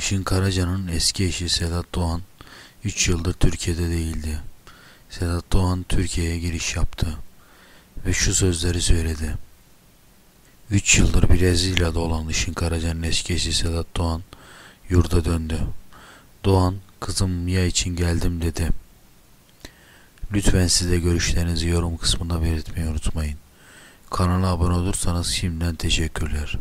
Işın Karaca'nın eski eşi Sedat Doğan 3 yıldır Türkiye'de değildi. Sedat Doğan Türkiye'ye giriş yaptı ve şu sözleri söyledi. 3 yıldır Brezilya'da olan Işın Karaca'nın eski eşi Sedat Doğan yurda döndü. Doğan, kızım Mia için geldim dedi. Lütfen size görüşlerinizi yorum kısmında belirtmeyi unutmayın. Kanala abone olursanız şimdiden teşekkürler.